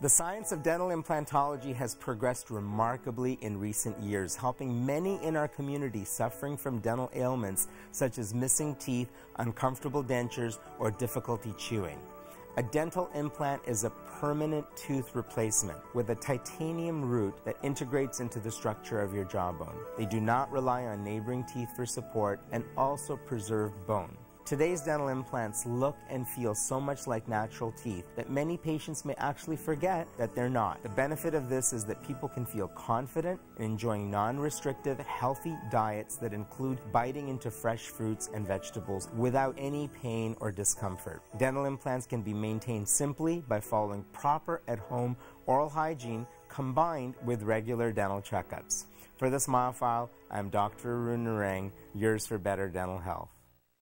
The science of dental implantology has progressed remarkably in recent years, helping many in our community suffering from dental ailments such as missing teeth, uncomfortable dentures, or difficulty chewing. A dental implant is a permanent tooth replacement with a titanium root that integrates into the structure of your jawbone. They do not rely on neighboring teeth for support and also preserve bone. Today's dental implants look and feel so much like natural teeth that many patients may actually forget that they're not. The benefit of this is that people can feel confident in enjoying non restrictive, healthy diets that include biting into fresh fruits and vegetables without any pain or discomfort. Dental implants can be maintained simply by following proper at home oral hygiene combined with regular dental checkups. For the Smile File, I'm Dr. Arun Narang, yours for better dental health.